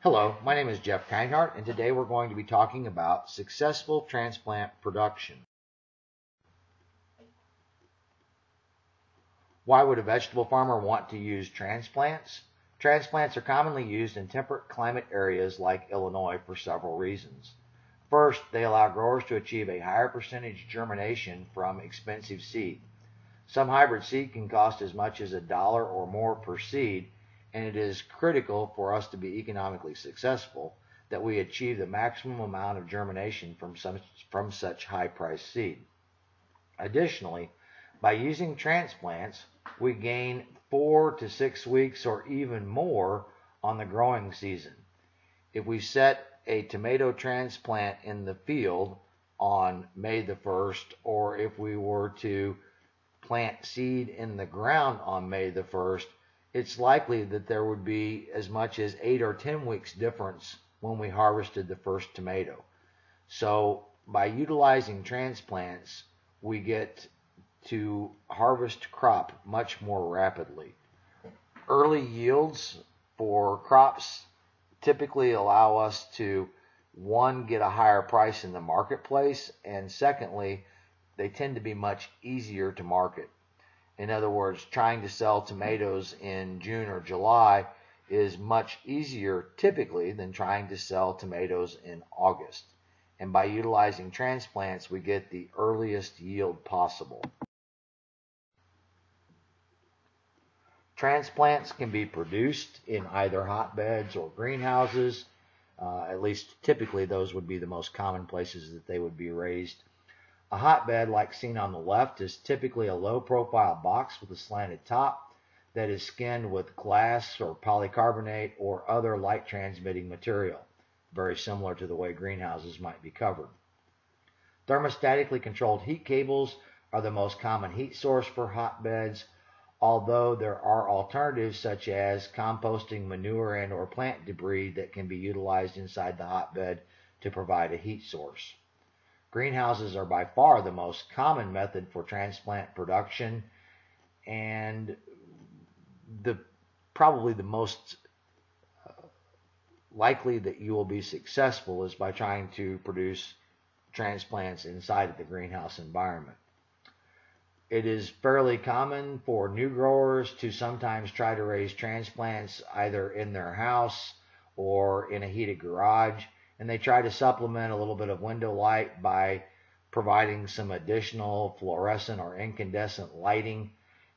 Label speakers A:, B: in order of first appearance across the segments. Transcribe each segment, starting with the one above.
A: Hello, my name is Jeff Kindhart, and today we're going to be talking about successful transplant production. Why would a vegetable farmer want to use transplants? Transplants are commonly used in temperate climate areas like Illinois for several reasons. First, they allow growers to achieve a higher percentage germination from expensive seed. Some hybrid seed can cost as much as a dollar or more per seed, and it is critical for us to be economically successful that we achieve the maximum amount of germination from, some, from such high priced seed. Additionally, by using transplants, we gain four to six weeks or even more on the growing season. If we set a tomato transplant in the field on May the 1st, or if we were to plant seed in the ground on May the 1st, it's likely that there would be as much as eight or 10 weeks difference when we harvested the first tomato. So by utilizing transplants, we get to harvest crop much more rapidly. Early yields for crops typically allow us to one get a higher price in the marketplace and secondly they tend to be much easier to market. In other words, trying to sell tomatoes in June or July is much easier typically than trying to sell tomatoes in August. And by utilizing transplants, we get the earliest yield possible. Transplants can be produced in either hotbeds or greenhouses. Uh, at least typically those would be the most common places that they would be raised. A hotbed, like seen on the left, is typically a low-profile box with a slanted top that is skinned with glass or polycarbonate or other light-transmitting material, very similar to the way greenhouses might be covered. Thermostatically controlled heat cables are the most common heat source for hotbeds, although there are alternatives such as composting manure and or plant debris that can be utilized inside the hotbed to provide a heat source. Greenhouses are by far the most common method for transplant production and the probably the most uh, likely that you will be successful is by trying to produce transplants inside of the greenhouse environment. It is fairly common for new growers to sometimes try to raise transplants either in their house or in a heated garage and they try to supplement a little bit of window light by providing some additional fluorescent or incandescent lighting.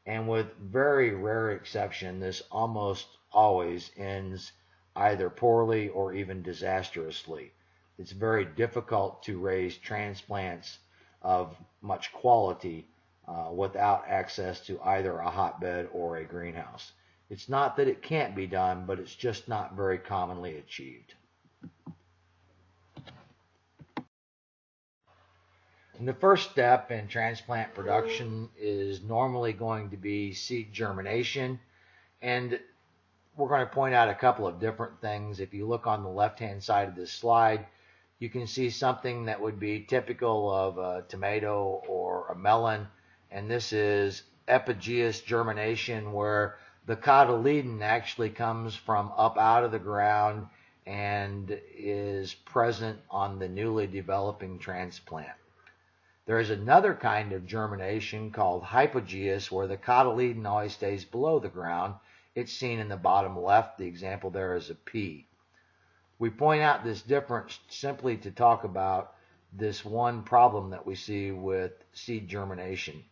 A: And with very rare exception, this almost always ends either poorly or even disastrously. It's very difficult to raise transplants of much quality uh, without access to either a hotbed or a greenhouse. It's not that it can't be done, but it's just not very commonly achieved. And the first step in transplant production is normally going to be seed germination. And we're going to point out a couple of different things. If you look on the left-hand side of this slide, you can see something that would be typical of a tomato or a melon. And this is epigeous germination where the cotyledon actually comes from up out of the ground and is present on the newly developing transplant. There is another kind of germination called hypogeous where the cotyledon always stays below the ground. It's seen in the bottom left. The example there is a pea. We point out this difference simply to talk about this one problem that we see with seed germination.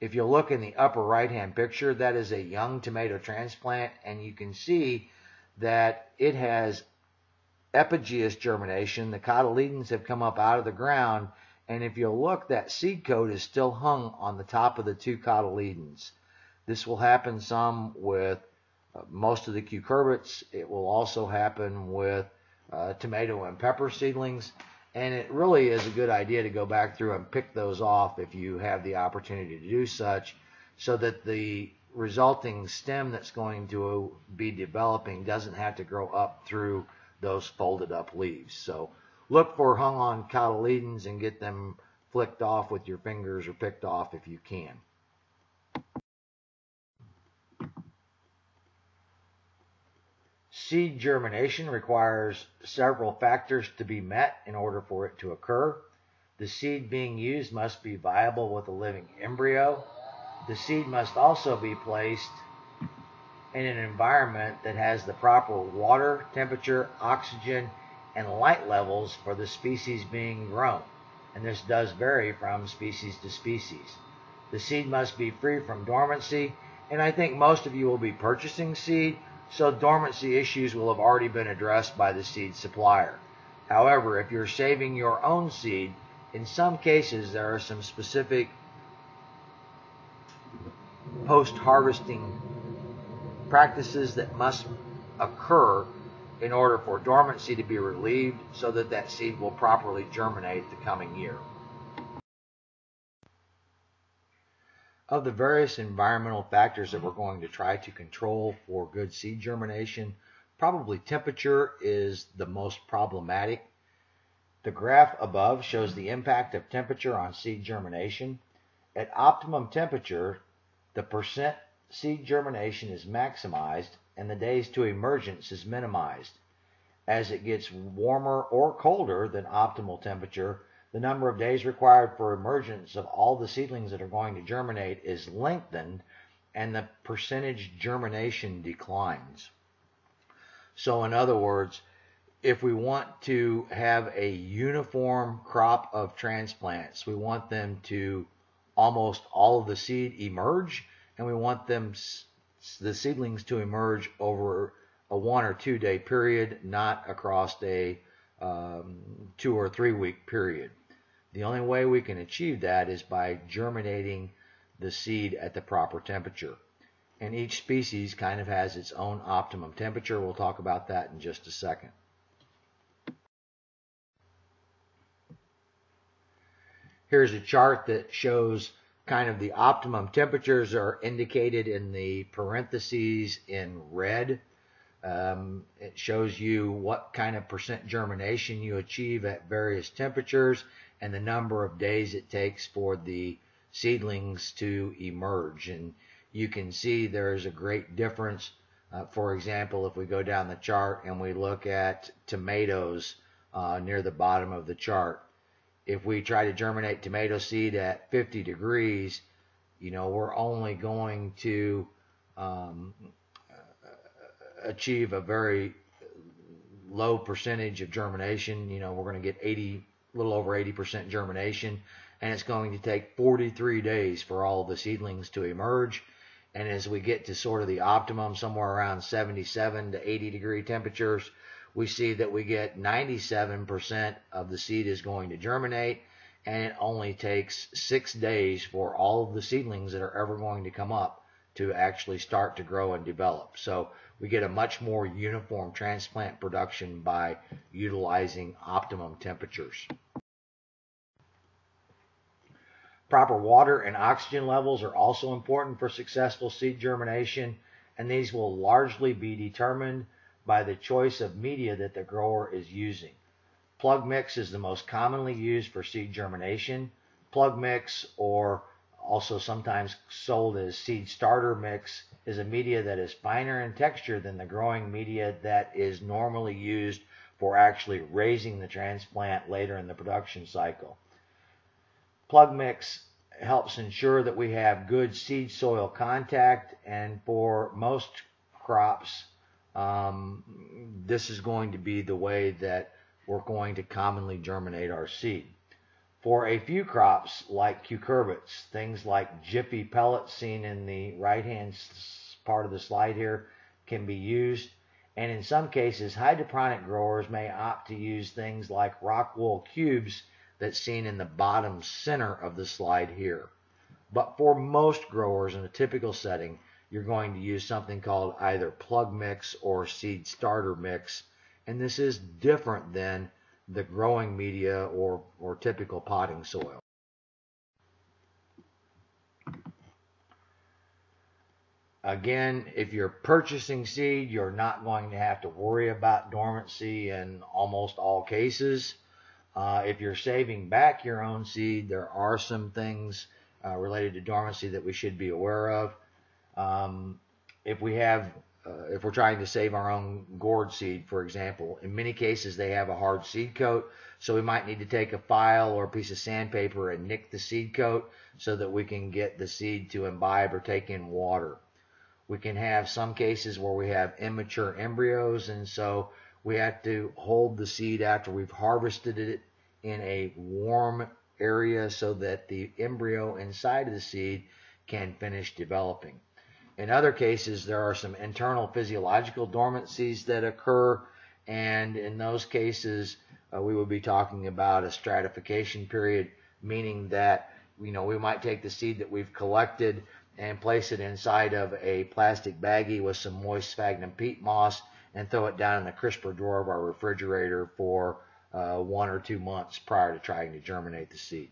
A: If you look in the upper right hand picture, that is a young tomato transplant, and you can see that it has epigeous germination. The cotyledons have come up out of the ground and if you'll look, that seed coat is still hung on the top of the two cotyledons. This will happen some with uh, most of the cucurbits. It will also happen with uh, tomato and pepper seedlings. And it really is a good idea to go back through and pick those off if you have the opportunity to do such so that the resulting stem that's going to be developing doesn't have to grow up through those folded up leaves. So look for hung on cotyledons and get them flicked off with your fingers or picked off if you can. Seed germination requires several factors to be met in order for it to occur. The seed being used must be viable with a living embryo. The seed must also be placed in an environment that has the proper water, temperature, oxygen, and light levels for the species being grown. And this does vary from species to species. The seed must be free from dormancy, and I think most of you will be purchasing seed so dormancy issues will have already been addressed by the seed supplier. However, if you're saving your own seed, in some cases there are some specific post-harvesting practices that must occur in order for dormancy to be relieved so that that seed will properly germinate the coming year. of the various environmental factors that we're going to try to control for good seed germination, probably temperature is the most problematic. The graph above shows the impact of temperature on seed germination. At optimum temperature, the percent seed germination is maximized and the days to emergence is minimized. As it gets warmer or colder than optimal temperature, the number of days required for emergence of all the seedlings that are going to germinate is lengthened and the percentage germination declines. So in other words, if we want to have a uniform crop of transplants, we want them to almost all of the seed emerge and we want them the seedlings to emerge over a one or two day period, not across a um, two or three week period. The only way we can achieve that is by germinating the seed at the proper temperature. And each species kind of has its own optimum temperature. We'll talk about that in just a second. Here's a chart that shows kind of the optimum temperatures are indicated in the parentheses in red. Um, it shows you what kind of percent germination you achieve at various temperatures and the number of days it takes for the seedlings to emerge. And you can see there's a great difference. Uh, for example, if we go down the chart and we look at tomatoes uh, near the bottom of the chart, if we try to germinate tomato seed at 50 degrees, you know, we're only going to um, achieve a very low percentage of germination. You know, we're going to get 80 a little over 80% germination, and it's going to take 43 days for all the seedlings to emerge. And as we get to sort of the optimum, somewhere around 77 to 80 degree temperatures, we see that we get 97% of the seed is going to germinate, and it only takes six days for all of the seedlings that are ever going to come up to actually start to grow and develop. So we get a much more uniform transplant production by utilizing optimum temperatures. Proper water and oxygen levels are also important for successful seed germination, and these will largely be determined by the choice of media that the grower is using. Plug mix is the most commonly used for seed germination. Plug mix, or also sometimes sold as seed starter mix, is a media that is finer in texture than the growing media that is normally used for actually raising the transplant later in the production cycle. Plug mix helps ensure that we have good seed soil contact and for most crops um, this is going to be the way that we're going to commonly germinate our seed. For a few crops like cucurbits, things like jiffy pellets seen in the right hand part of the slide here can be used. And in some cases, hydroponic growers may opt to use things like rock wool cubes that's seen in the bottom center of the slide here. But for most growers in a typical setting, you're going to use something called either plug mix or seed starter mix. And this is different than the growing media or, or typical potting soil. Again, if you're purchasing seed, you're not going to have to worry about dormancy in almost all cases. Uh, if you're saving back your own seed, there are some things uh, related to dormancy that we should be aware of. Um, if we have uh, if we're trying to save our own gourd seed, for example, in many cases they have a hard seed coat, so we might need to take a file or a piece of sandpaper and nick the seed coat so that we can get the seed to imbibe or take in water. We can have some cases where we have immature embryos, and so we have to hold the seed after we've harvested it in a warm area so that the embryo inside of the seed can finish developing. In other cases, there are some internal physiological dormancies that occur, and in those cases, uh, we would be talking about a stratification period, meaning that you know we might take the seed that we've collected and place it inside of a plastic baggie with some moist sphagnum peat moss and throw it down in the crisper drawer of our refrigerator for uh, one or two months prior to trying to germinate the seed.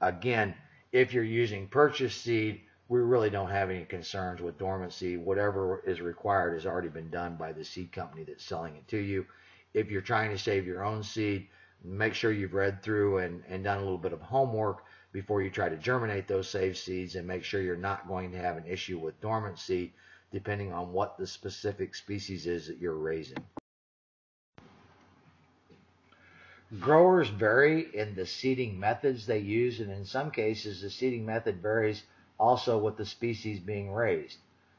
A: Again, if you're using purchased seed, we really don't have any concerns with dormancy. Whatever is required has already been done by the seed company that's selling it to you. If you're trying to save your own seed, make sure you've read through and, and done a little bit of homework before you try to germinate those saved seeds and make sure you're not going to have an issue with dormancy depending on what the specific species is that you're raising. Growers vary in the seeding methods they use, and in some cases, the seeding method varies also with the species being raised.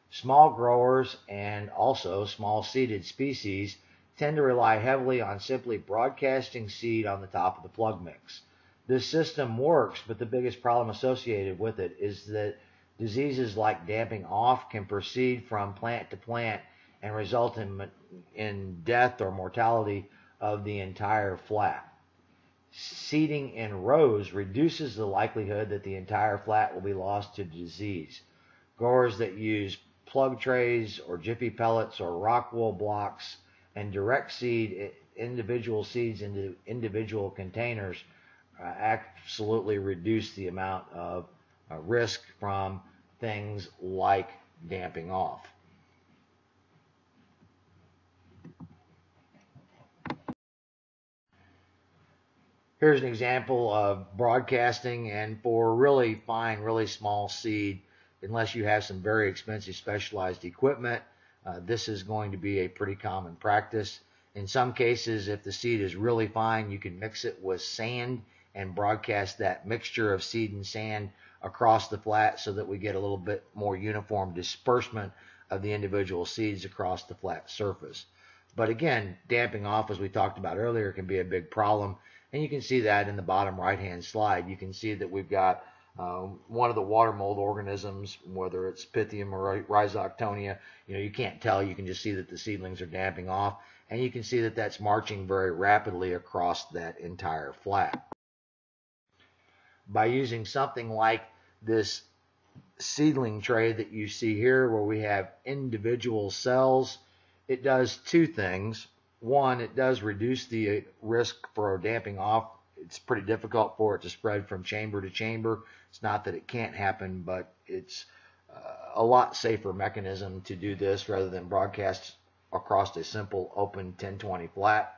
A: Small growers and also small seeded species tend to rely heavily on simply broadcasting seed on the top of the plug mix. This system works, but the biggest problem associated with it is that diseases like damping off can proceed from plant to plant and result in, in death or mortality of the entire flat seeding in rows reduces the likelihood that the entire flat will be lost to disease. Growers that use plug trays or jiffy pellets or rock wool blocks and direct seed individual seeds into individual containers uh, absolutely reduce the amount of uh, risk from things like damping off. Here's an example of broadcasting and for really fine, really small seed, unless you have some very expensive specialized equipment, uh, this is going to be a pretty common practice. In some cases, if the seed is really fine, you can mix it with sand and broadcast that mixture of seed and sand across the flat so that we get a little bit more uniform disbursement of the individual seeds across the flat surface. But again, damping off, as we talked about earlier, can be a big problem and you can see that in the bottom right hand slide. You can see that we've got um, one of the water mold organisms, whether it's Pythium or Rhizoctonia, you know, you can't tell. You can just see that the seedlings are damping off. And you can see that that's marching very rapidly across that entire flat. By using something like this seedling tray that you see here where we have individual cells, it does two things one, it does reduce the risk for damping off. It's pretty difficult for it to spread from chamber to chamber. It's not that it can't happen, but it's uh, a lot safer mechanism to do this rather than broadcast across a simple open 1020 flat.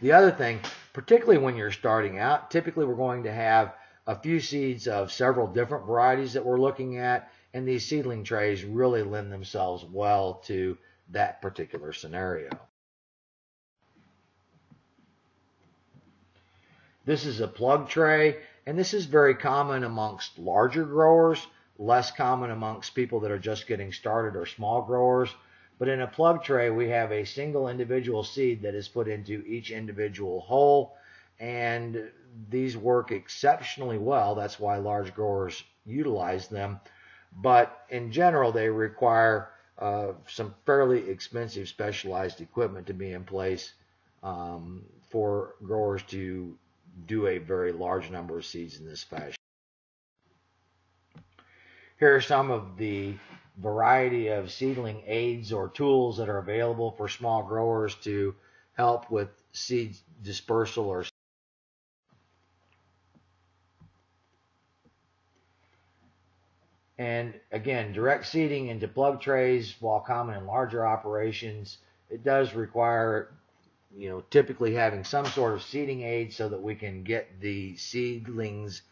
A: The other thing, particularly when you're starting out, typically we're going to have a few seeds of several different varieties that we're looking at, and these seedling trays really lend themselves well to that particular scenario. This is a plug tray, and this is very common amongst larger growers, less common amongst people that are just getting started or small growers. But in a plug tray, we have a single individual seed that is put into each individual hole, and these work exceptionally well. That's why large growers utilize them. But in general, they require uh, some fairly expensive specialized equipment to be in place um, for growers to do a very large number of seeds in this fashion. Here are some of the variety of seedling aids or tools that are available for small growers to help with seed dispersal or And again, direct seeding into plug trays, while common in larger operations, it does require you know, typically having some sort of seeding aid so that we can get the seedlings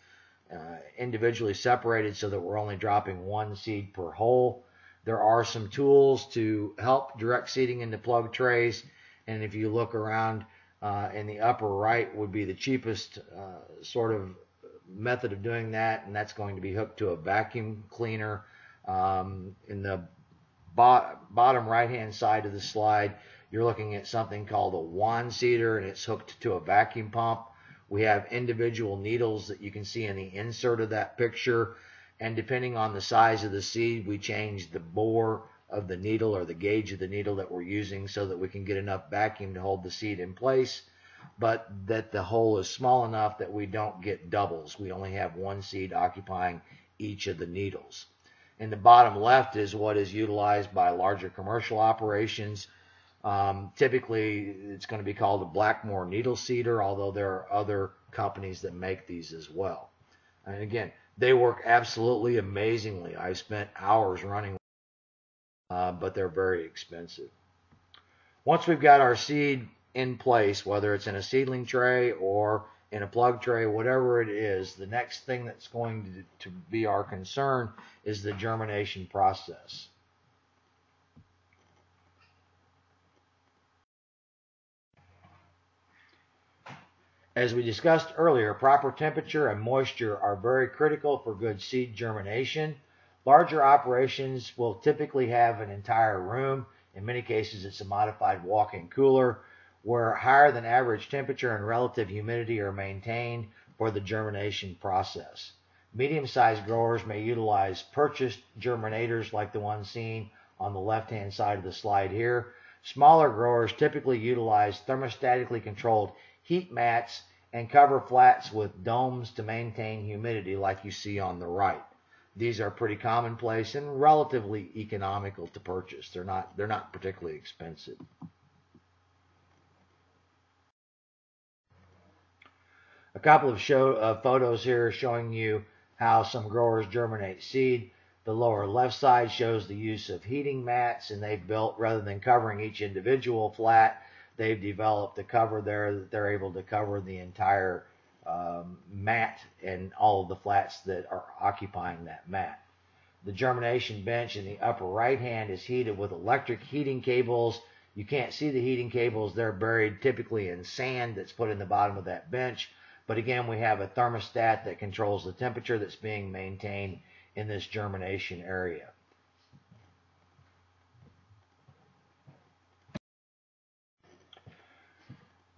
A: uh, individually separated so that we're only dropping one seed per hole. There are some tools to help direct seeding into plug trays. And if you look around uh, in the upper right would be the cheapest uh, sort of method of doing that. And that's going to be hooked to a vacuum cleaner. Um, in the bo- bottom right hand side of the slide, you're looking at something called a wand seeder and it's hooked to a vacuum pump. We have individual needles that you can see in the insert of that picture. And depending on the size of the seed, we change the bore of the needle or the gauge of the needle that we're using so that we can get enough vacuum to hold the seed in place, but that the hole is small enough that we don't get doubles. We only have one seed occupying each of the needles. In the bottom left is what is utilized by larger commercial operations. Um, typically, it's going to be called a Blackmore needle seeder, although there are other companies that make these as well. And again, they work absolutely amazingly. I spent hours running, uh, but they're very expensive. Once we've got our seed in place, whether it's in a seedling tray or in a plug tray, whatever it is, the next thing that's going to, to be our concern is the germination process. As we discussed earlier, proper temperature and moisture are very critical for good seed germination. Larger operations will typically have an entire room. In many cases, it's a modified walk-in cooler where higher than average temperature and relative humidity are maintained for the germination process. Medium-sized growers may utilize purchased germinators like the one seen on the left-hand side of the slide here. Smaller growers typically utilize thermostatically controlled heat mats, and cover flats with domes to maintain humidity like you see on the right. These are pretty commonplace and relatively economical to purchase. They're not, they're not particularly expensive. A couple of show, uh, photos here showing you how some growers germinate seed. The lower left side shows the use of heating mats, and they've built, rather than covering each individual flat, they've developed a cover there that they're able to cover the entire um, mat and all of the flats that are occupying that mat. The germination bench in the upper right hand is heated with electric heating cables. You can't see the heating cables. They're buried typically in sand that's put in the bottom of that bench. But again, we have a thermostat that controls the temperature that's being maintained in this germination area.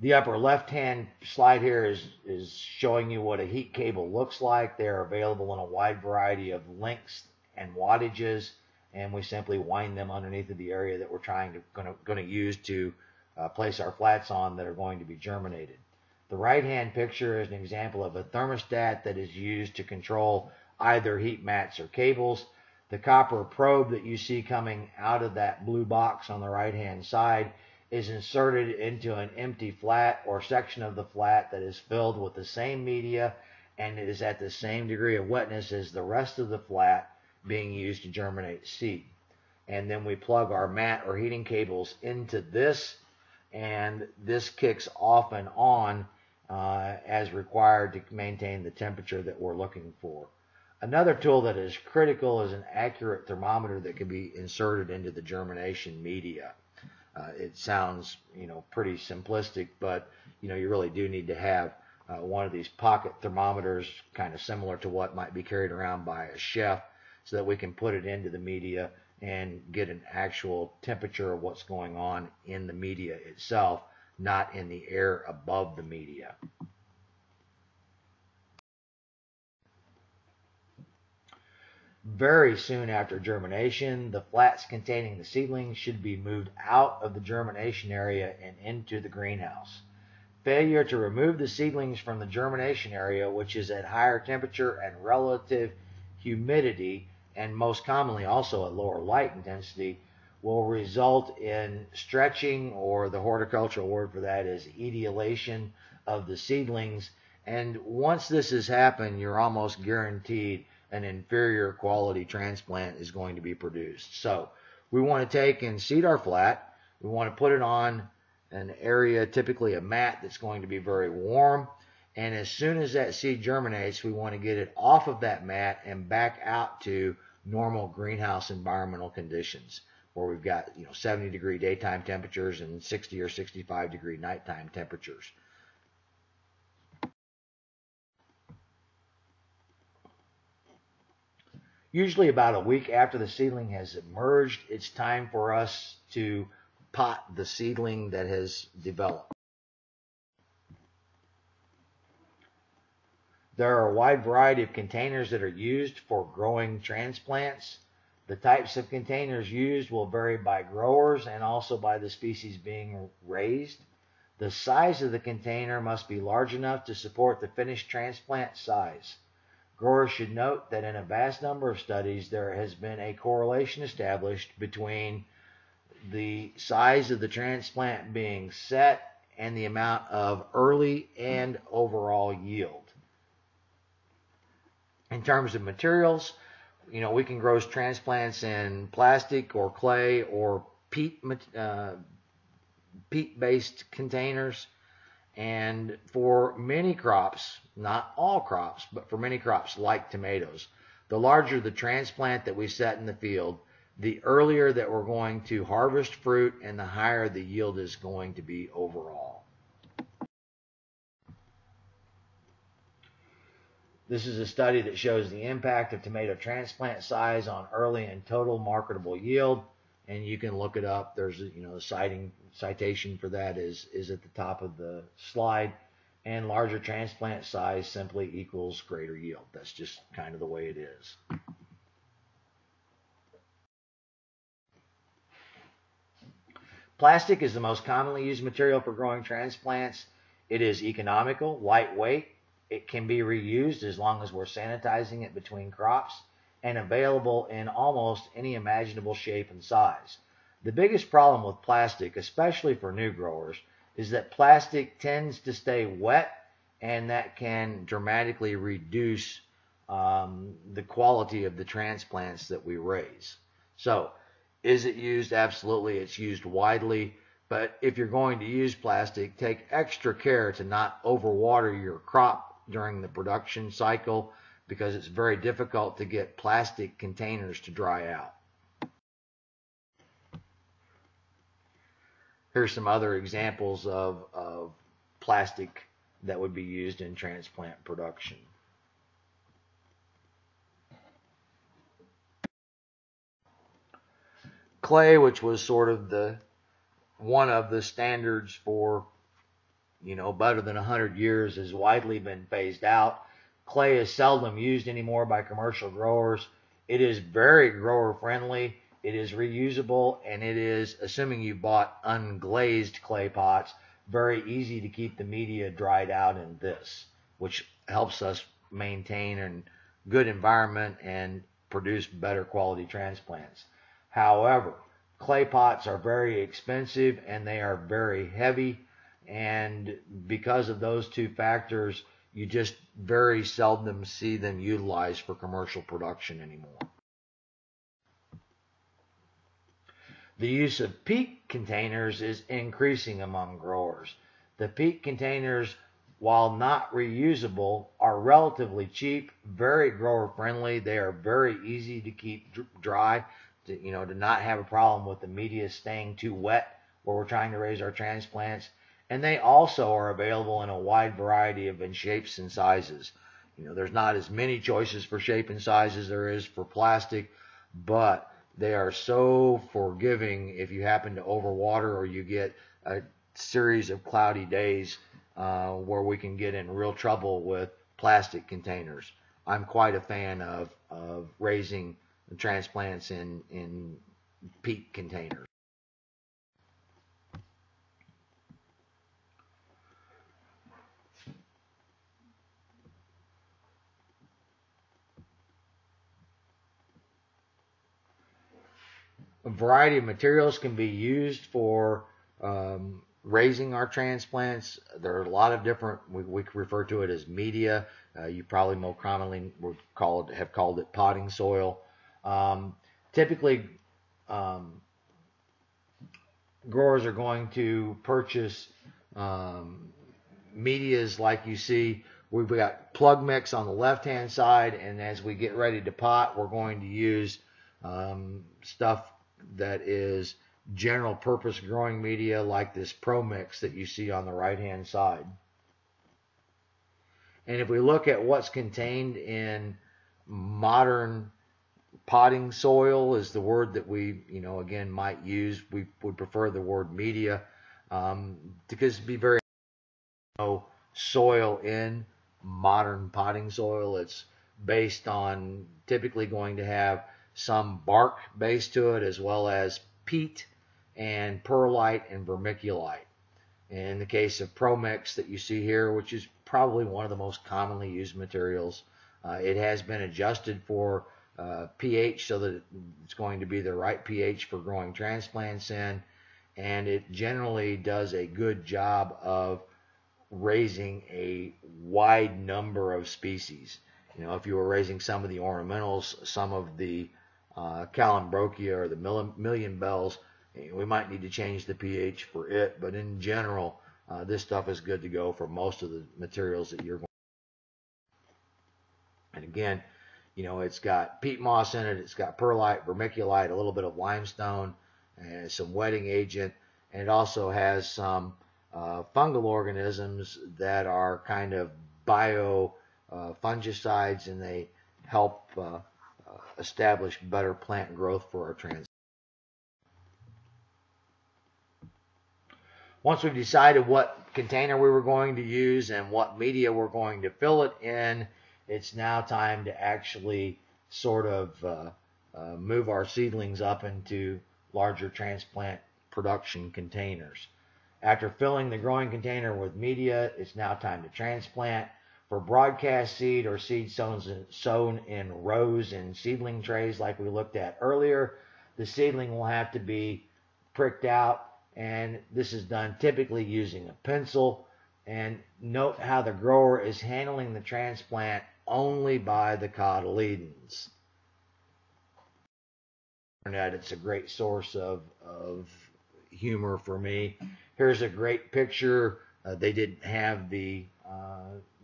A: The upper left-hand slide here is, is showing you what a heat cable looks like. They're available in a wide variety of lengths and wattages, and we simply wind them underneath of the area that we're trying to going to use to uh, place our flats on that are going to be germinated. The right-hand picture is an example of a thermostat that is used to control either heat mats or cables. The copper probe that you see coming out of that blue box on the right-hand side is inserted into an empty flat or section of the flat that is filled with the same media and it is at the same degree of wetness as the rest of the flat being used to germinate seed. And then we plug our mat or heating cables into this and this kicks off and on uh, as required to maintain the temperature that we're looking for. Another tool that is critical is an accurate thermometer that can be inserted into the germination media. Uh, it sounds, you know, pretty simplistic, but you know, you really do need to have uh, one of these pocket thermometers, kind of similar to what might be carried around by a chef, so that we can put it into the media and get an actual temperature of what's going on in the media itself, not in the air above the media. Very soon after germination, the flats containing the seedlings should be moved out of the germination area and into the greenhouse. Failure to remove the seedlings from the germination area, which is at higher temperature and relative humidity, and most commonly also at lower light intensity, will result in stretching, or the horticultural word for that is etiolation of the seedlings. And once this has happened, you're almost guaranteed an inferior quality transplant is going to be produced. So we want to take and seed our flat. We want to put it on an area, typically a mat that's going to be very warm. And as soon as that seed germinates, we want to get it off of that mat and back out to normal greenhouse environmental conditions where we've got you know 70 degree daytime temperatures and 60 or 65 degree nighttime temperatures. Usually about a week after the seedling has emerged, it's time for us to pot the seedling that has developed. There are a wide variety of containers that are used for growing transplants. The types of containers used will vary by growers and also by the species being raised. The size of the container must be large enough to support the finished transplant size. Growers should note that in a vast number of studies, there has been a correlation established between the size of the transplant being set and the amount of early and overall yield. In terms of materials, you know, we can grow transplants in plastic or clay or peat, uh, peat-based containers. And for many crops, not all crops, but for many crops like tomatoes, the larger the transplant that we set in the field, the earlier that we're going to harvest fruit and the higher the yield is going to be overall. This is a study that shows the impact of tomato transplant size on early and total marketable yield and you can look it up. There's you know the citing citation for that is is at the top of the slide. And larger transplant size simply equals greater yield. That's just kind of the way it is. Plastic is the most commonly used material for growing transplants. It is economical, lightweight. It can be reused as long as we're sanitizing it between crops and available in almost any imaginable shape and size. The biggest problem with plastic, especially for new growers, is that plastic tends to stay wet and that can dramatically reduce um, the quality of the transplants that we raise. So, is it used? Absolutely, it's used widely. But if you're going to use plastic, take extra care to not overwater your crop during the production cycle because it's very difficult to get plastic containers to dry out. Here's some other examples of, of plastic that would be used in transplant production. Clay, which was sort of the one of the standards for, you know, better than 100 years, has widely been phased out. Clay is seldom used anymore by commercial growers. It is very grower friendly. It is reusable and it is, assuming you bought unglazed clay pots, very easy to keep the media dried out in this, which helps us maintain a good environment and produce better quality transplants. However, clay pots are very expensive and they are very heavy. And because of those two factors, you just very seldom see them utilized for commercial production anymore. The use of peat containers is increasing among growers. The peat containers, while not reusable, are relatively cheap, very grower friendly. They are very easy to keep dry, to, you know, to not have a problem with the media staying too wet where we're trying to raise our transplants and they also are available in a wide variety of shapes and sizes. You know, there's not as many choices for shape and size as there is for plastic, but they are so forgiving if you happen to overwater or you get a series of cloudy days uh, where we can get in real trouble with plastic containers. I'm quite a fan of, of raising transplants in, in peat containers. A variety of materials can be used for um, raising our transplants. There are a lot of different, we, we refer to it as media. Uh, you probably more commonly would call it, have called it potting soil. Um, typically, um, growers are going to purchase um, medias like you see We've got plug mix on the left hand side, and as we get ready to pot, we're going to use um, stuff that is general purpose growing media like this Pro Mix that you see on the right hand side. And if we look at what's contained in modern potting soil is the word that we, you know, again might use. We would prefer the word media um, because be very you know, soil in modern potting soil. It's based on typically going to have some bark base to it as well as peat and perlite and vermiculite. In the case of ProMix that you see here, which is probably one of the most commonly used materials, uh, it has been adjusted for uh, pH so that it's going to be the right pH for growing transplants in, and it generally does a good job of raising a wide number of species. You know, if you were raising some of the ornamentals, some of the uh, Calibrachoa or the million bells, we might need to change the pH for it, but in general, uh, this stuff is good to go for most of the materials that you're going. And again, you know, it's got peat moss in it, it's got perlite, vermiculite, a little bit of limestone, and some wetting agent, and it also has some uh, fungal organisms that are kind of bio uh, fungicides, and they help uh, establish better plant growth for our trans. Once we've decided what container we were going to use and what media we're going to fill it in, it's now time to actually sort of uh, uh, move our seedlings up into larger transplant production containers. After filling the growing container with media, it's now time to transplant. For broadcast seed or seed sown, in rows in seedling trays like we looked at earlier, the seedling will have to be pricked out and this is done typically using a pencil. And note how the grower is handling the transplant only by the cotyledons. Internet, it's a great source of, of humor for me. Here's a great picture. Uh, they didn't have the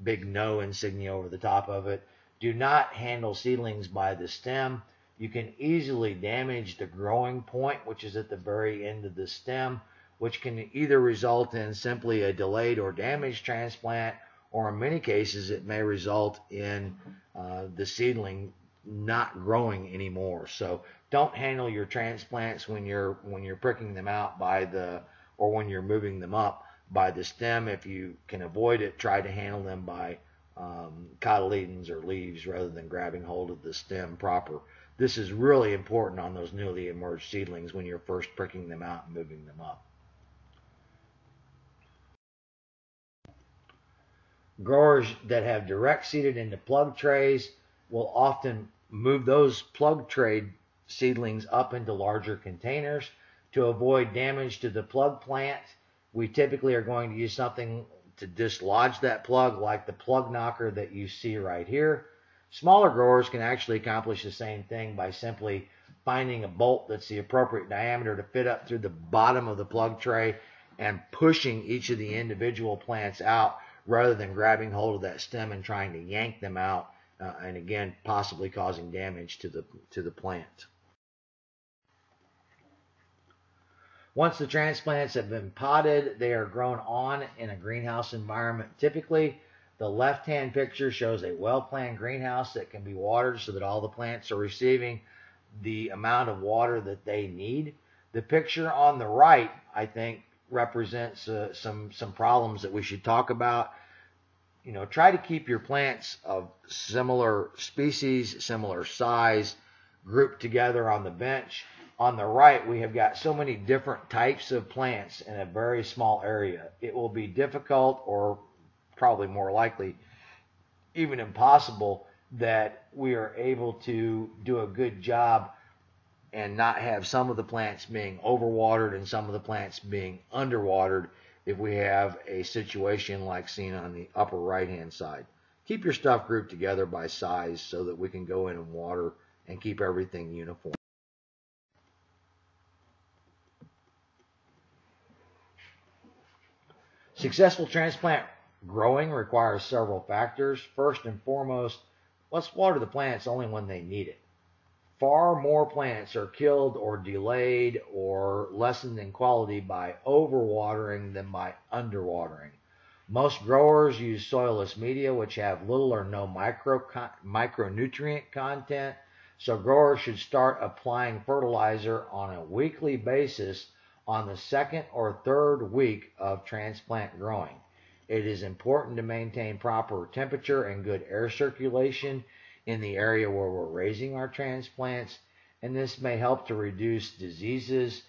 A: big no insignia over the top of it. Do not handle seedlings by the stem. You can easily damage the growing point, which is at the very end of the stem, which can either result in simply a delayed or damaged transplant or in many cases it may result in uh, the seedling not growing anymore. So don't handle your transplants when you're when you're pricking them out by the or when you're moving them up by the stem. If you can avoid it, try to handle them by um, cotyledons or leaves rather than grabbing hold of the stem proper. This is really important on those newly emerged seedlings when you're first pricking them out and moving them up. Growers that have direct seeded into plug trays will often move those plug tray seedlings up into larger containers to avoid damage to the plug plant. We typically are going to use something to dislodge that plug like the plug knocker that you see right here. Smaller growers can actually accomplish the same thing by simply finding a bolt that's the appropriate diameter to fit up through the bottom of the plug tray and pushing each of the individual plants out rather than grabbing hold of that stem and trying to yank them out uh, and again possibly causing damage to the to the plant. Once the transplants have been potted, they are grown on in a greenhouse environment. Typically, the left-hand picture shows a well-planned greenhouse that can be watered so that all the plants are receiving the amount of water that they need. The picture on the right, I think, represents uh, some some problems that we should talk about. You know, try to keep your plants of similar species, similar size, grouped together on the bench. On the right, we have got so many different types of plants in a very small area. It will be difficult, or probably more likely, even impossible, that we are able to do a good job and not have some of the plants being overwatered and some of the plants being underwatered if we have a situation like seen on the upper right hand side. Keep your stuff grouped together by size so that we can go in and water and keep everything uniform. Successful transplant growing requires several factors. First and foremost, let's water the plants only when they need it. Far more plants are killed or delayed or lessened in quality by overwatering than by underwatering. Most growers use soilless media which have little or no micro, micronutrient content, so growers should start applying fertilizer on a weekly basis on the second or third week of transplant growing. It is important to maintain proper temperature and good air circulation in the area where we're raising our transplants, and this may help to reduce diseases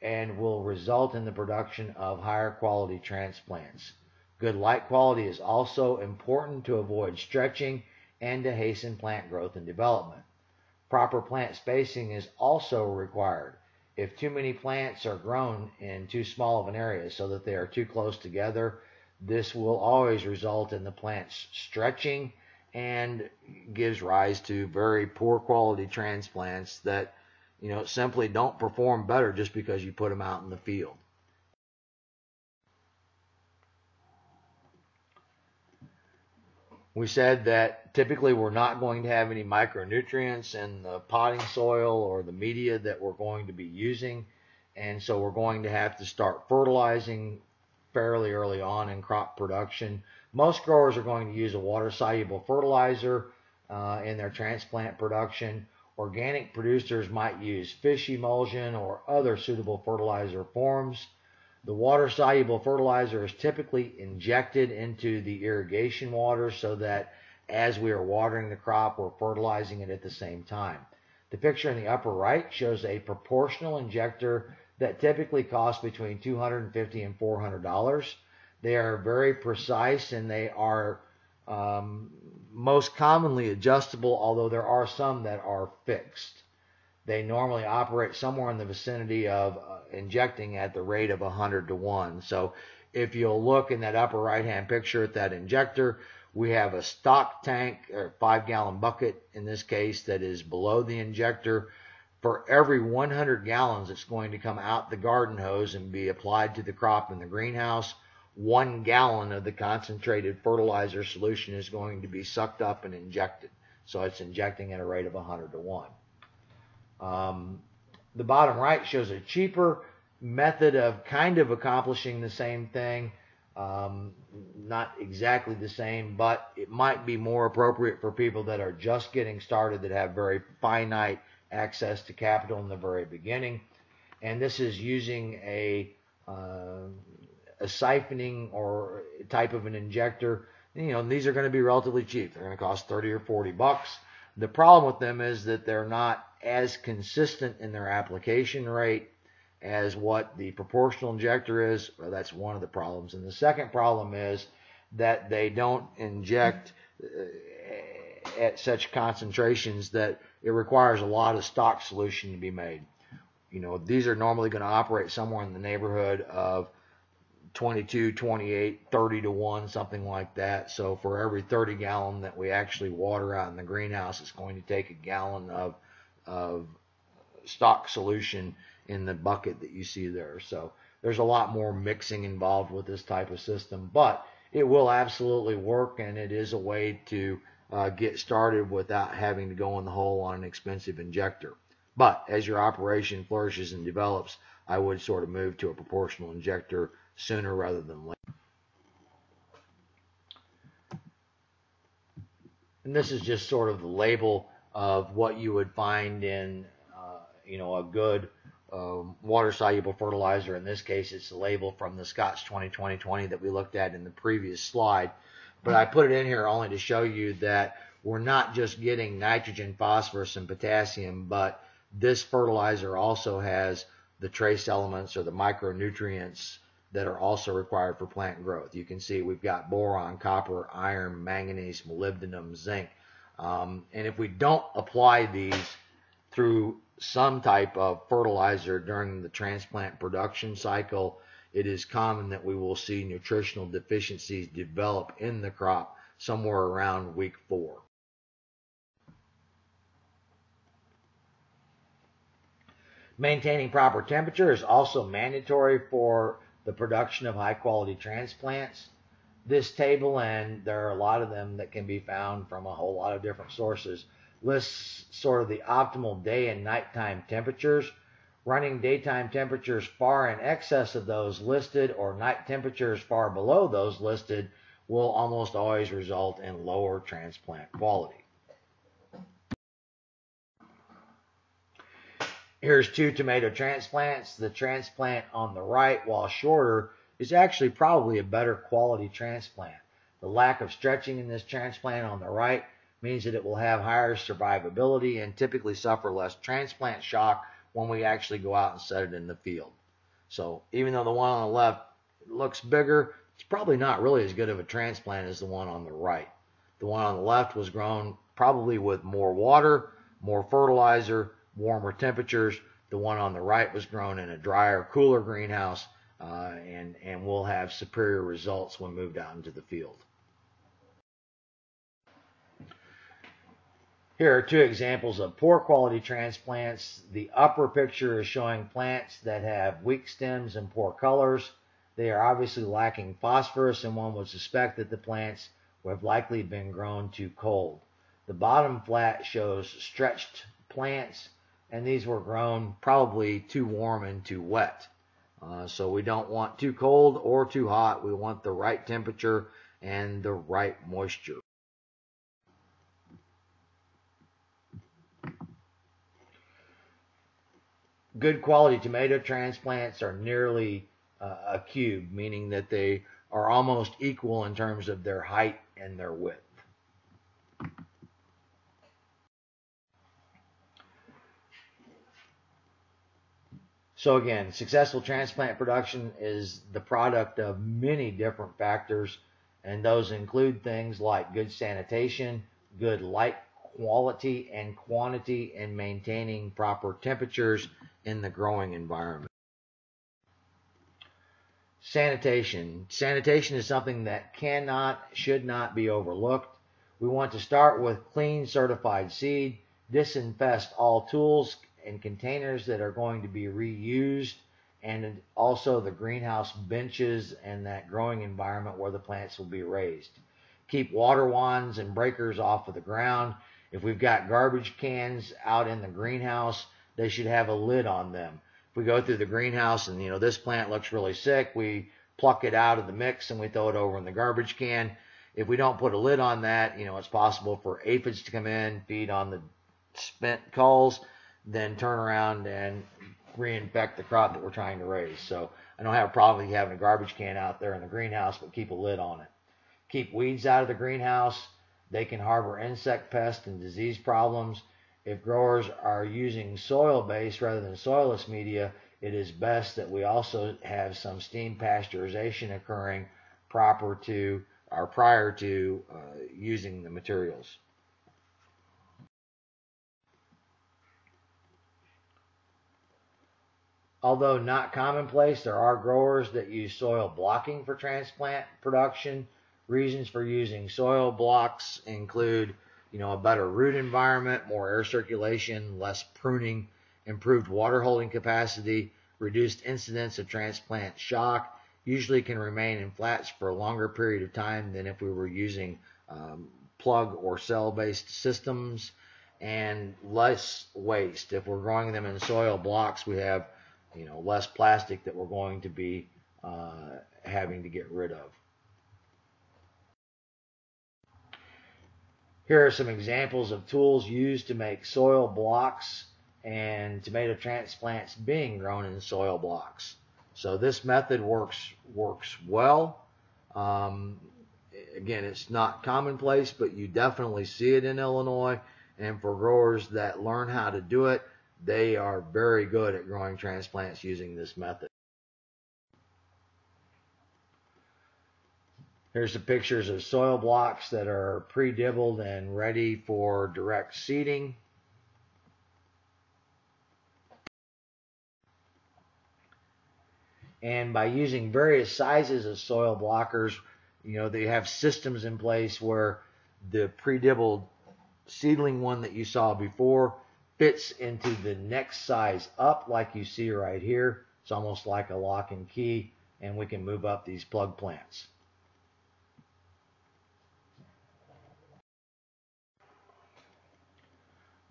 A: and will result in the production of higher quality transplants. Good light quality is also important to avoid stretching and to hasten plant growth and development. Proper plant spacing is also required. If too many plants are grown in too small of an area so that they are too close together, this will always result in the plants stretching and gives rise to very poor quality transplants that you know simply don't perform better just because you put them out in the field. We said that typically we're not going to have any micronutrients in the potting soil or the media that we're going to be using. And so we're going to have to start fertilizing fairly early on in crop production. Most growers are going to use a water soluble fertilizer uh, in their transplant production. Organic producers might use fish emulsion or other suitable fertilizer forms. The water soluble fertilizer is typically injected into the irrigation water so that as we are watering the crop, we're fertilizing it at the same time. The picture in the upper right shows a proportional injector that typically costs between 250 and $400. They are very precise and they are um, most commonly adjustable, although there are some that are fixed. They normally operate somewhere in the vicinity of uh, injecting at the rate of 100 to 1. So if you'll look in that upper right hand picture at that injector, we have a stock tank or five gallon bucket in this case that is below the injector. For every 100 gallons that's going to come out the garden hose and be applied to the crop in the greenhouse, one gallon of the concentrated fertilizer solution is going to be sucked up and injected. So it's injecting at a rate of 100 to 1. Um, the bottom right shows a cheaper method of kind of accomplishing the same thing. Um, not exactly the same, but it might be more appropriate for people that are just getting started that have very finite access to capital in the very beginning. And this is using a, uh, a siphoning or type of an injector. You know, these are going to be relatively cheap. They're going to cost 30 or 40 bucks. The problem with them is that they're not as consistent in their application rate as what the proportional injector is. Well, that's one of the problems. And the second problem is that they don't inject uh, at such concentrations that it requires a lot of stock solution to be made. You know, these are normally going to operate somewhere in the neighborhood of 22, 28, 30 to 1, something like that. So for every 30 gallon that we actually water out in the greenhouse, it's going to take a gallon of, of stock solution in the bucket that you see there. So there's a lot more mixing involved with this type of system, but it will absolutely work and it is a way to uh, get started without having to go in the hole on an expensive injector. But as your operation flourishes and develops, I would sort of move to a proportional injector sooner rather than later. And this is just sort of the label of what you would find in, uh, you know, a good um, water soluble fertilizer. In this case, it's the label from the Scotts 2020 that we looked at in the previous slide. But I put it in here only to show you that we're not just getting nitrogen, phosphorus, and potassium, but this fertilizer also has the trace elements or the micronutrients that are also required for plant growth. You can see we've got boron, copper, iron, manganese, molybdenum, zinc. Um, and if we don't apply these through some type of fertilizer during the transplant production cycle, it is common that we will see nutritional deficiencies develop in the crop somewhere around week four. Maintaining proper temperature is also mandatory for the production of high quality transplants. This table, and there are a lot of them that can be found from a whole lot of different sources, lists sort of the optimal day and nighttime temperatures. Running daytime temperatures far in excess of those listed or night temperatures far below those listed will almost always result in lower transplant quality. Here's two tomato transplants. The transplant on the right, while shorter, is actually probably a better quality transplant. The lack of stretching in this transplant on the right means that it will have higher survivability and typically suffer less transplant shock when we actually go out and set it in the field. So even though the one on the left looks bigger, it's probably not really as good of a transplant as the one on the right. The one on the left was grown probably with more water, more fertilizer, warmer temperatures. The one on the right was grown in a drier, cooler greenhouse, uh, and, and will have superior results when moved out into the field. Here are two examples of poor quality transplants. The upper picture is showing plants that have weak stems and poor colors. They are obviously lacking phosphorus, and one would suspect that the plants have likely been grown too cold. The bottom flat shows stretched plants, and these were grown probably too warm and too wet. Uh, so we don't want too cold or too hot. We want the right temperature and the right moisture. Good quality tomato transplants are nearly uh, a cube, meaning that they are almost equal in terms of their height and their width. So again, successful transplant production is the product of many different factors, and those include things like good sanitation, good light quality and quantity, and maintaining proper temperatures in the growing environment. Sanitation. Sanitation is something that cannot, should not be overlooked. We want to start with clean certified seed, disinfest all tools and containers that are going to be reused, and also the greenhouse benches and that growing environment where the plants will be raised. Keep water wands and breakers off of the ground. If we've got garbage cans out in the greenhouse, they should have a lid on them. If we go through the greenhouse and, you know, this plant looks really sick, we pluck it out of the mix and we throw it over in the garbage can. If we don't put a lid on that, you know, it's possible for aphids to come in, feed on the spent culls, then turn around and reinfect the crop that we're trying to raise. So I don't have a problem with having a garbage can out there in the greenhouse, but keep a lid on it. Keep weeds out of the greenhouse. They can harbor insect pests and disease problems. If growers are using soil-based rather than soilless media, it is best that we also have some steam pasteurization occurring proper to or prior to uh, using the materials. Although not commonplace, there are growers that use soil blocking for transplant production. Reasons for using soil blocks include you know, a better root environment, more air circulation, less pruning, improved water holding capacity, reduced incidence of transplant shock, usually can remain in flats for a longer period of time than if we were using um, plug or cell based systems, and less waste. If we're growing them in soil blocks, we have you know less plastic that we're going to be uh, having to get rid of. Here are some examples of tools used to make soil blocks and tomato transplants being grown in soil blocks. So this method works works well. Um, again, it's not commonplace, but you definitely see it in Illinois. And for growers that learn how to do it, they are very good at growing transplants using this method. Here's the pictures of soil blocks that are pre-dibbled and ready for direct seeding. And by using various sizes of soil blockers, you know, they have systems in place where the pre-dibbled seedling one that you saw before fits into the next size up like you see right here. It's almost like a lock and key and we can move up these plug plants.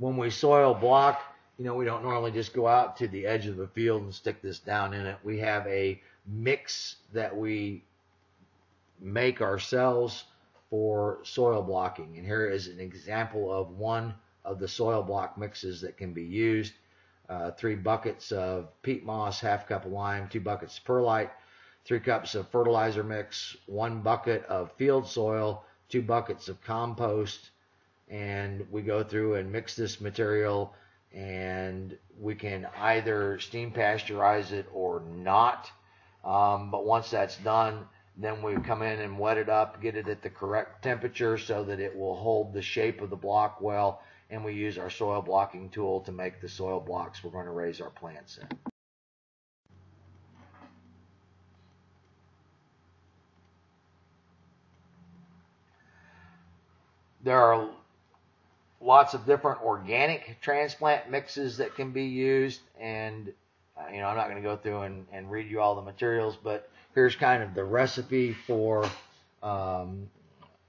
A: When we soil block, you know, we don't normally just go out to the edge of the field and stick this down in it. We have a mix that we make ourselves for soil blocking. And here is an example of one of the soil block mixes that can be used. Uh, three buckets of peat moss, half cup of lime, two buckets of perlite, three cups of fertilizer mix, one bucket of field soil, two buckets of compost, and we go through and mix this material and we can either steam pasteurize it or not. Um, but once that's done, then we come in and wet it up, get it at the correct temperature so that it will hold the shape of the block well, and we use our soil blocking tool to make the soil blocks we're going to raise our plants in. There are lots of different organic transplant mixes that can be used. And, uh, you know, I'm not going to go through and, and, read you all the materials, but here's kind of the recipe for um,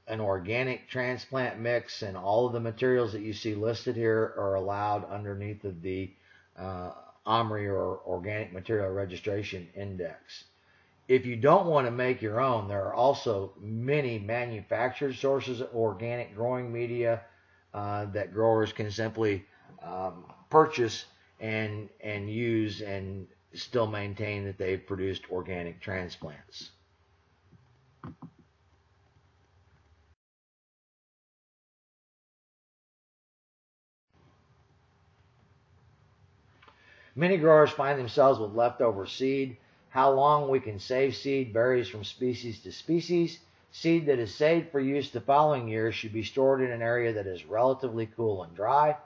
A: an organic transplant mix. And all of the materials that you see listed here are allowed underneath of the uh, OMRI or Organic Material Registration Index. If you don't want to make your own, there are also many manufactured sources of organic growing media uh, that growers can simply um, purchase and and use and still maintain that they've produced organic transplants. Many growers find themselves with leftover seed. How long we can save seed varies from species to species. Seed that is saved for use the following year should be stored in an area that is relatively cool and dry.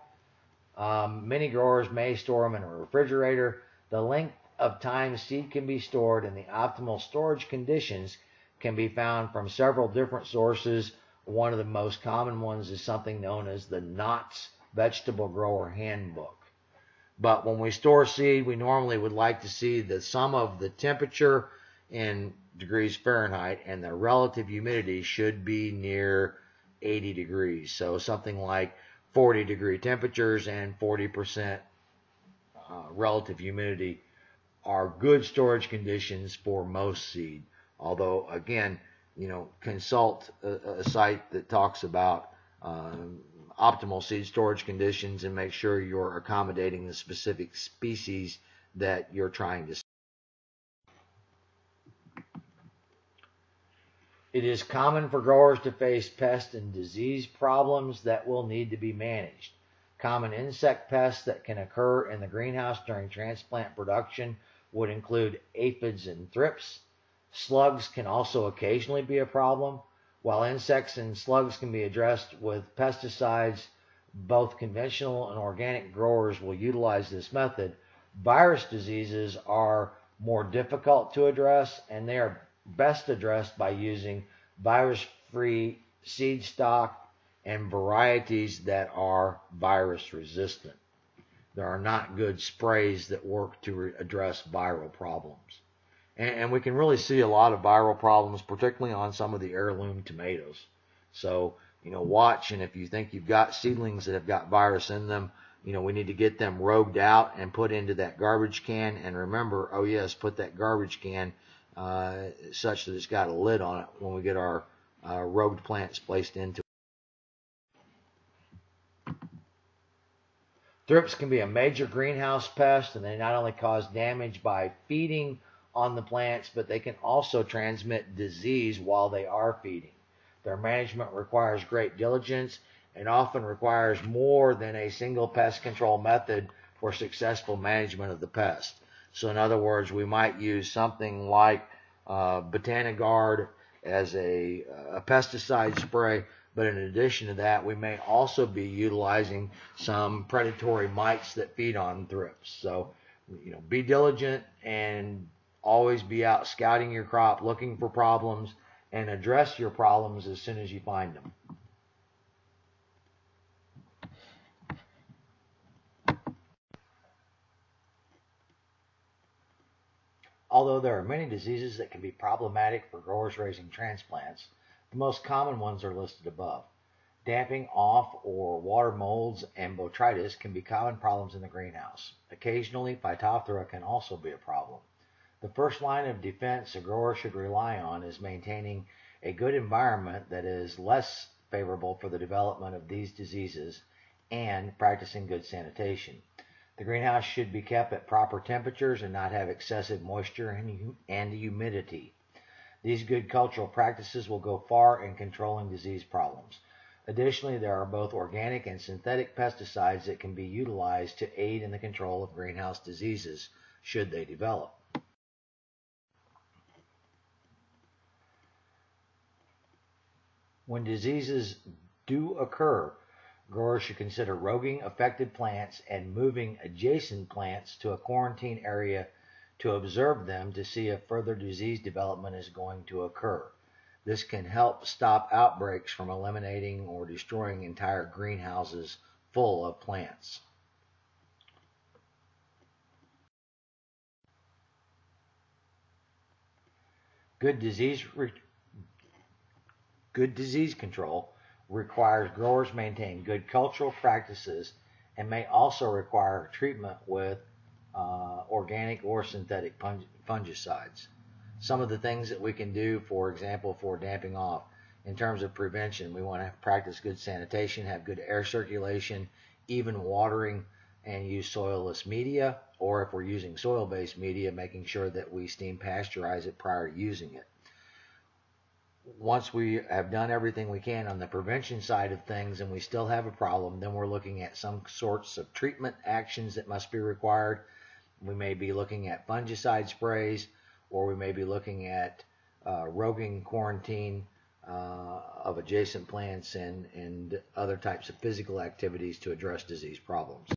A: Um, many growers may store them in a refrigerator. The length of time seed can be stored and the optimal storage conditions can be found from several different sources. One of the most common ones is something known as the Knott's Vegetable Grower Handbook. But when we store seed, we normally would like to see the sum of the temperature in degrees Fahrenheit, and the relative humidity should be near 80 degrees. So something like 40 degree temperatures and 40% uh, relative humidity are good storage conditions for most seed. Although, again, you know, consult a, a site that talks about um, optimal seed storage conditions and make sure you're accommodating the specific species that you're trying to It is common for growers to face pest and disease problems that will need to be managed. Common insect pests that can occur in the greenhouse during transplant production would include aphids and thrips. Slugs can also occasionally be a problem. While insects and slugs can be addressed with pesticides, both conventional and organic growers will utilize this method. Virus diseases are more difficult to address and they are best addressed by using virus-free seed stock and varieties that are virus resistant. There are not good sprays that work to address viral problems. And, and, we can really see a lot of viral problems, particularly on some of the heirloom tomatoes. So, you know, watch, and if you think you've got seedlings that have got virus in them, you know, we need to get them rogued out and put into that garbage can. And remember, oh yes, put that garbage can such that it's got a lid on it when we get our uh, rogued plants placed into it. Thrips can be a major greenhouse pest, and they not only cause damage by feeding on the plants, but they can also transmit disease while they are feeding. Their management requires great diligence and often requires more than a single pest control method for successful management of the pest. So in other words, we might use something like uh, Botanigard as a, a pesticide spray, but in addition to that, we may also be utilizing some predatory mites that feed on thrips. So, you know, be diligent and always be out scouting your crop, looking for problems, and address your problems as soon as you find them. Although there are many diseases that can be problematic for growers raising transplants, the most common ones are listed above. Damping off or water molds and botrytis can be common problems in the greenhouse. Occasionally, Phytophthora can also be a problem. The first line of defense a grower should rely on is maintaining a good environment that is less favorable for the development of these diseases and practicing good sanitation. The greenhouse should be kept at proper temperatures and not have excessive moisture and humidity. These good cultural practices will go far in controlling disease problems. Additionally, there are both organic and synthetic pesticides that can be utilized to aid in the control of greenhouse diseases should they develop. When diseases do occur, growers should consider roguing affected plants and moving adjacent plants to a quarantine area to observe them to see if further disease development is going to occur. This can help stop outbreaks from eliminating or destroying entire greenhouses full of plants. Good disease good disease control requires growers maintain good cultural practices and may also require treatment with uh, organic or synthetic fungicides. Some of the things that we can do, for example, for damping off, in terms of prevention, we want to practice good sanitation, have good air circulation, even watering, and use soilless media, or if we're using soil-based media, making sure that we steam pasteurize it prior to using it once we have done everything we can on the prevention side of things and we still have a problem, then we're looking at some sorts of treatment actions that must be required. We may be looking at fungicide sprays, or we may be looking at uh, roguing quarantine uh, of adjacent plants and, and other types of physical activities to address disease problems.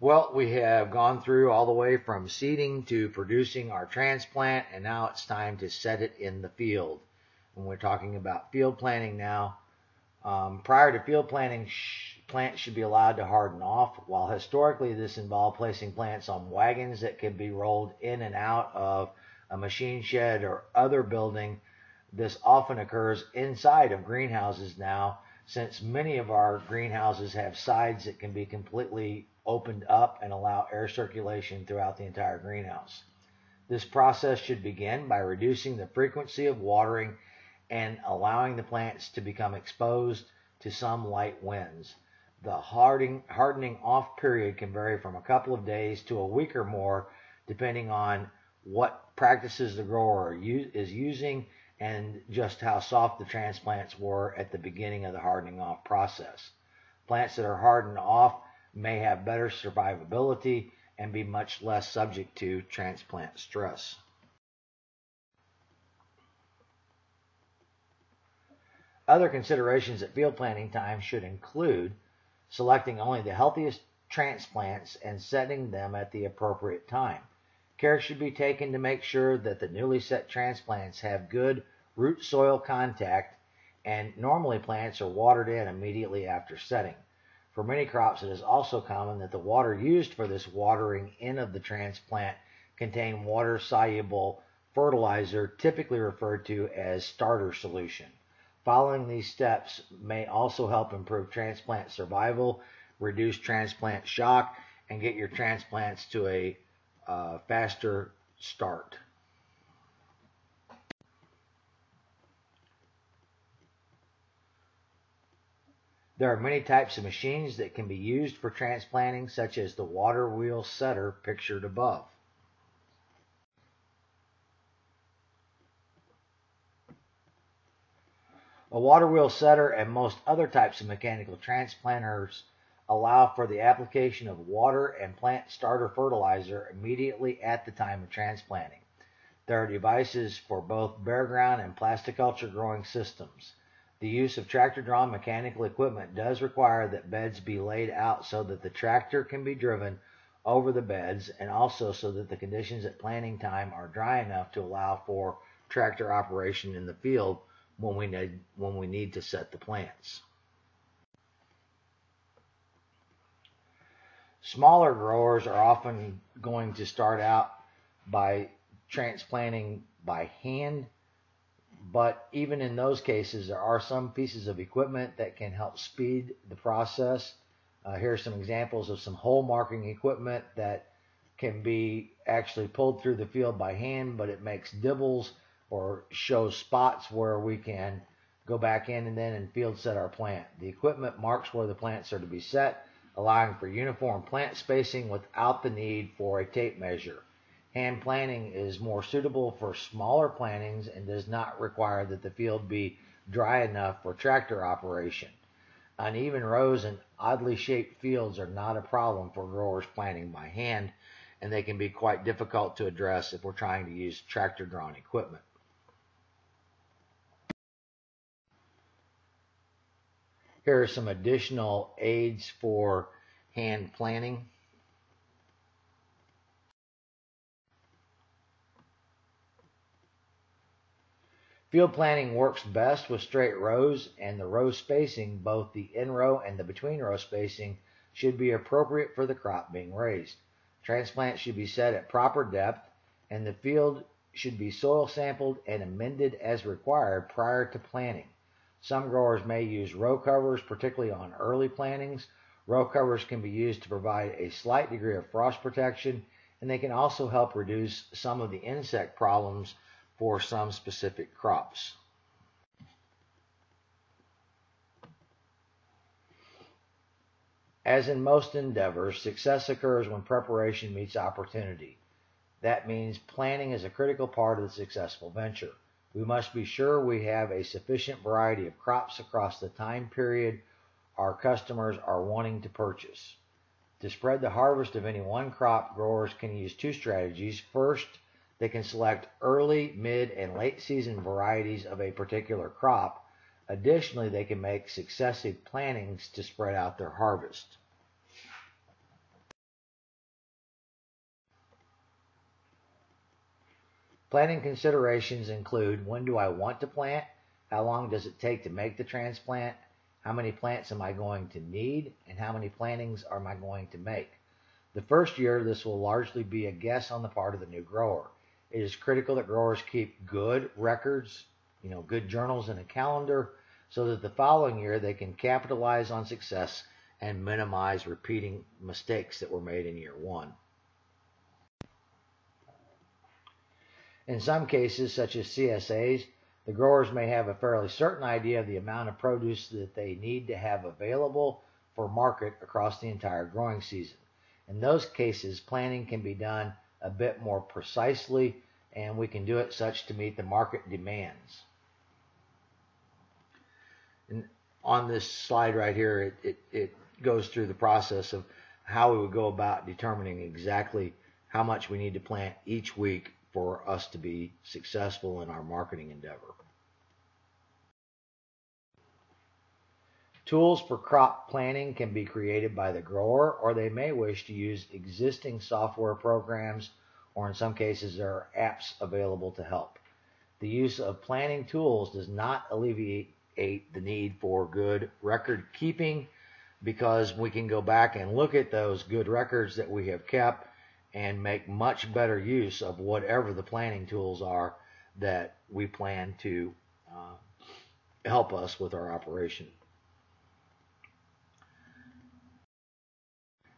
A: Well, we have gone through all the way from seeding to producing our transplant, and now it's time to set it in the field. When we're talking about field planting now, um, prior to field planting, sh plants should be allowed to harden off. While historically this involved placing plants on wagons that could be rolled in and out of a machine shed or other building, this often occurs inside of greenhouses now, since many of our greenhouses have sides that can be completely opened up and allow air circulation throughout the entire greenhouse. This process should begin by reducing the frequency of watering and allowing the plants to become exposed to some light winds. The hardening, hardening off period can vary from a couple of days to a week or more, depending on what practices the grower is using and just how soft the transplants were at the beginning of the hardening off process. Plants that are hardened off may have better survivability and be much less subject to transplant stress. Other considerations at field planting time should include selecting only the healthiest transplants and setting them at the appropriate time. Care should be taken to make sure that the newly set transplants have good root soil contact and normally plants are watered in immediately after setting. For many crops, it is also common that the water used for this watering in of the transplant contain water-soluble fertilizer, typically referred to as starter solution. Following these steps may also help improve transplant survival, reduce transplant shock, and get your transplants to a uh, faster start. There are many types of machines that can be used for transplanting, such as the water wheel setter pictured above. A water wheel setter and most other types of mechanical transplanters allow for the application of water and plant starter fertilizer immediately at the time of transplanting. There are devices for both bare ground and plasticulture growing systems. The use of tractor-drawn mechanical equipment does require that beds be laid out so that the tractor can be driven over the beds and also so that the conditions at planting time are dry enough to allow for tractor operation in the field when we need, when we need to set the plants. Smaller growers are often going to start out by transplanting by hand but even in those cases, there are some pieces of equipment that can help speed the process. Uh, here are some examples of some hole marking equipment that can be actually pulled through the field by hand, but it makes dibbles or shows spots where we can go back in and then and field set our plant. The equipment marks where the plants are to be set, allowing for uniform plant spacing without the need for a tape measure. Hand planting is more suitable for smaller plantings and does not require that the field be dry enough for tractor operation. Uneven rows and oddly shaped fields are not a problem for growers planting by hand, and they can be quite difficult to address if we're trying to use tractor drawn equipment. Here are some additional aids for hand planting. Field planting works best with straight rows and the row spacing, both the in-row and the between-row spacing, should be appropriate for the crop being raised. Transplants should be set at proper depth and the field should be soil sampled and amended as required prior to planting. Some growers may use row covers, particularly on early plantings. Row covers can be used to provide a slight degree of frost protection and they can also help reduce some of the insect problems for some specific crops. As in most endeavors, success occurs when preparation meets opportunity. That means planning is a critical part of the successful venture. We must be sure we have a sufficient variety of crops across the time period our customers are wanting to purchase. To spread the harvest of any one crop, growers can use two strategies. First, they can select early, mid, and late season varieties of a particular crop. Additionally, they can make successive plantings to spread out their harvest. Planting considerations include when do I want to plant? How long does it take to make the transplant? How many plants am I going to need? And how many plantings am I going to make? The first year, this will largely be a guess on the part of the new grower. It is critical that growers keep good records, you know, good journals and a calendar so that the following year they can capitalize on success and minimize repeating mistakes that were made in year one. In some cases, such as CSAs, the growers may have a fairly certain idea of the amount of produce that they need to have available for market across the entire growing season. In those cases, planning can be done a bit more precisely, and we can do it such to meet the market demands. And on this slide right here, it, it, it goes through the process of how we would go about determining exactly how much we need to plant each week for us to be successful in our marketing endeavor. Tools for crop planning can be created by the grower, or they may wish to use existing software programs, or in some cases, there are apps available to help. The use of planning tools does not alleviate the need for good record keeping because we can go back and look at those good records that we have kept and make much better use of whatever the planning tools are that we plan to uh, help us with our operation.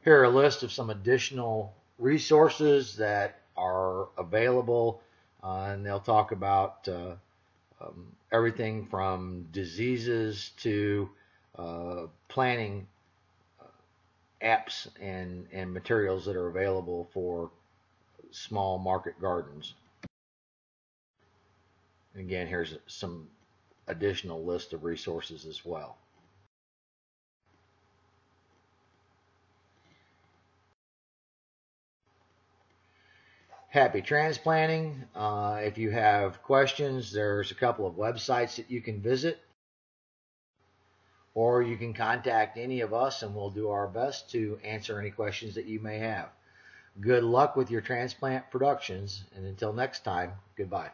A: Here are a list of some additional resources that are available, uh, and they'll talk about uh, um, everything from diseases to uh, planning uh, apps and, and materials that are available for small market gardens. Again, here's some additional list of resources as well. Happy transplanting. Uh, if you have questions, there's a couple of websites that you can visit. Or you can contact any of us and we'll do our best to answer any questions that you may have. Good luck with your transplant productions, and until next time, goodbye.